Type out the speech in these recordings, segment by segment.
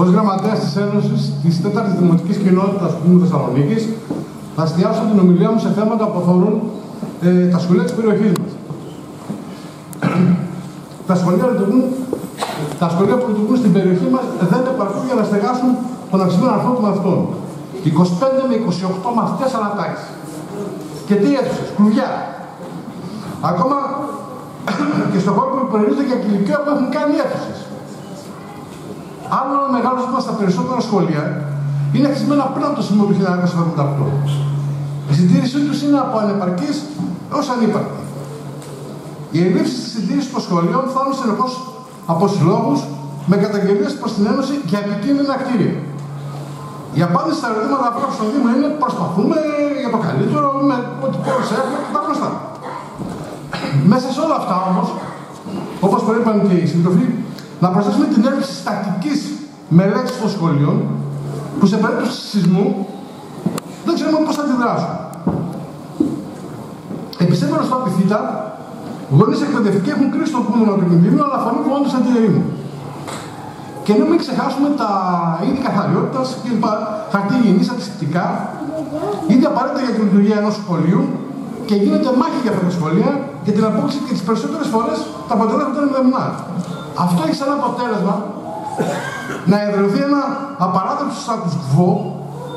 ως γραμματέας της Ένωσης της 4η Δημοτικής Κοινότητας του Δήμου Θεσσαλονίκης, θα εστιάσω την ομιλία μου σε θέματα που αφορούν ε, τα σχολεία της περιοχής μας. τα, σχολεία τα σχολεία που λειτουργούν στην περιοχή μας δεν επαρκούν για να στεγάσουν τον αυξημένο αριθμό των μαθητών. 25 με 28 μαθητές ανατάξεις. Και τι αίθουσες, κλουβιά. Ακόμα και στον χώρο που προορίζονται για κηλικία που έχουν κάνει αίθουσες. Άλλο ένα μεγάλος ζήτημα στα περισσότερα σχολεία είναι χτισμένα πριν από το σημείο του 1978. Η συντήρησή τους είναι από ανεπαρκή έως ανύπαρκτη. Οι ελλείψεις της συντήρησης των σχολείων φτάνουν συνεχώς από συλλόγους με καταγγελίες προς την Ένωση για επικίνδυνα κτίρια. Η απάντηση στα ερωτήματα αυτά στο Δήμο είναι προσπαθούμε για το καλύτερο με ό,τι πόρε έχουμε και τα γνωστά. Μέσα σε όλα αυτά όμως, όπως προείπαν και οι συντροφοί, να προσθέσουμε την έλλειψη τακτικής μελέτης των σχολείων που σε περίπτωση σεισμού δεν ξέρουμε πώς θα αντιδράσουν. Επιστήμονε στο Απιθύτα, γονείς εκπαιδευτικοί έχουν κρίσει το κούμενο του κινδύνου, αλλά φωνή που όντω αντιερήμουν. Και να μην ξεχάσουμε τα είδη καθαριότητας κλπ. Χαρτί υγιεινής, αντισηπτικά, ήδη απαραίτητα για τη λειτουργία ενός σχολείου και γίνεται μάχη για αυτά τα σχολεία και την απόκτηση και τις περισσότερες φορές τα αποτελέσματα είναι μηδενικά. Αυτό έχει σαν αποτέλεσμα να εδραιωθεί ένα απαράδεκτο status quo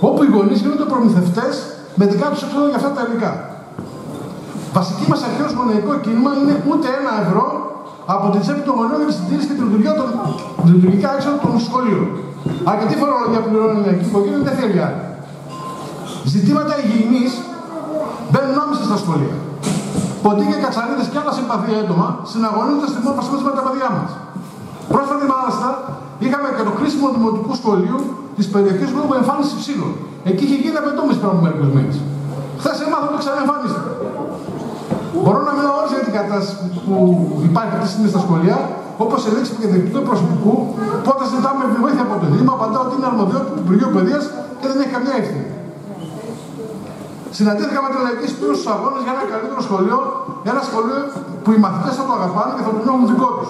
όπου οι γονείς γίνονται προμηθευτές με δικά τους έξοδα για αυτά τα υλικά. Βασική μας αρχή ως γονεϊκό κίνημα είναι ούτε ένα ευρώ από την τσέπη των γονέων για τη συντήρηση και τη λειτουργία των λειτουργικά έξοδα των σχολείων. Αρκετή φορολογία πληρώνει η οικογένεια δεν θέλει άλλη. Ζητήματα υγιεινής μπαίνουν άμεσα στα σχολεία. Ποντί και κατσαρίδε και άλλα συμπαθή έντομα συναγωνίζονται στη μόρφωσή μας με τα παιδιά μας. Πρόσφατα, μάλιστα, είχαμε και το χρήσιμο δημοτικού σχολείου της περιοχής μου με εμφάνιση ψήλων. Εκεί είχε γίνει απαιτούμενη πριν από μερικούς μήνες. Χθες έμαθα ότι ξαναεμφανίστηκε. Μπορώ να μιλάω όλε για την κατάσταση που υπάρχει αυτή τη στιγμή στα σχολεία, όπως ενδείξει και διοικητικού προσωπικού, που όταν ζητάμε βοήθεια από το Δήμο, απαντάω ότι είναι αρμοδιότητα του Υπουργείου Παιδείας και δεν έχει καμιά ευθύνη. Συναντήθηκα με τη λαϊκή σπίρο στους αγώνες για ένα καλύτερο σχολείο, ένα σχολείο που οι μαθητές θα το αγαπάνε και θα το πνεύουν δικό τους.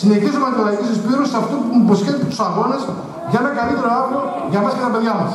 Συνεχίζω με τη λαϊκή σπίρο σε αυτό που μου υποσχέθηκε τους αγώνες για ένα καλύτερο αύριο για εμάς και τα παιδιά μας.